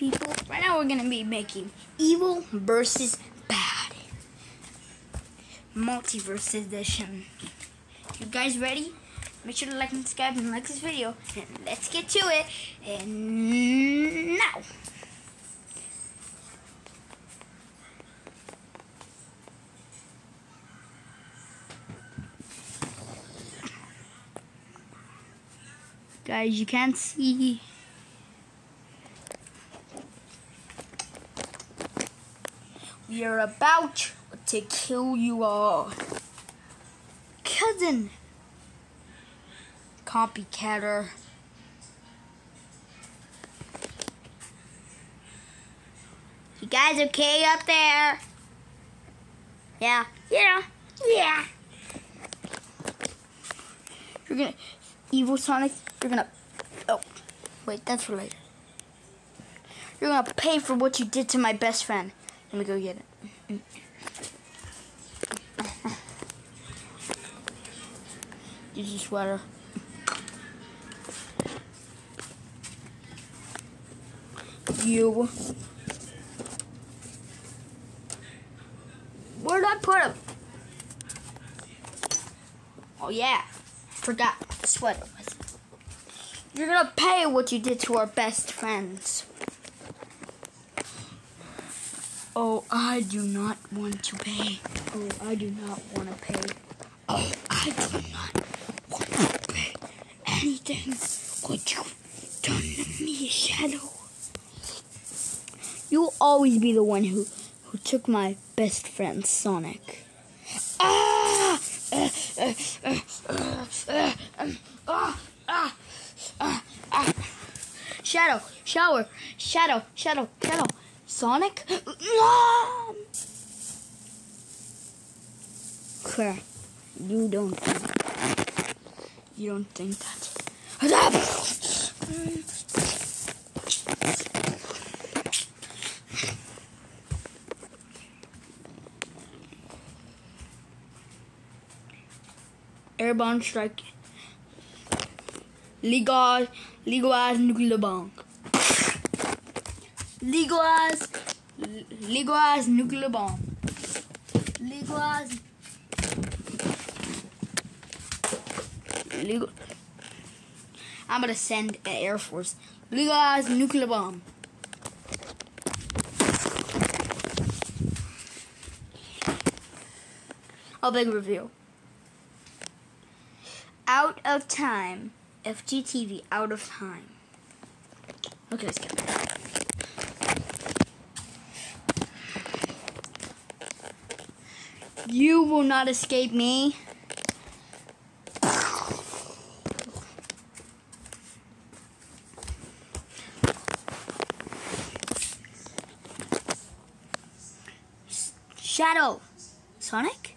people? Right now we're gonna be making evil versus bad. Multiverse edition. You guys ready? Make sure to like and subscribe and like this video. And let's get to it. And now. Guys, you can't see. We are about to kill you all. Cousin. Copycatter. You guys okay up there? Yeah. Yeah. Yeah. You're gonna evil Sonic, you're gonna oh wait, that's for later. You're gonna pay for what you did to my best friend. Let me go get it. Use your sweater. You. Where'd I put him? Oh yeah, forgot the sweater. You're gonna pay what you did to our best friends. Oh, I do not want to pay. Oh, I do not want to pay. Oh, I do not want to pay anything what you've done to me, Shadow. You'll always be the one who, who took my best friend, Sonic. Ah! Uh, uh, uh, ah! Ah! Ah! Ah! Shadow, shower, shadow, shadow, shadow. Sonic? Mom! Crap. You don't think. You don't think that. Airborne strike. Legal, legalized nuclear bomb. Legalize, legalize nuclear bomb. Legalize. Legal. I'm gonna send an Air Force. Legalize nuclear bomb. A big reveal. Out of time. FGTV out of time. Okay, let's get You will not escape me. Shadow. Sonic?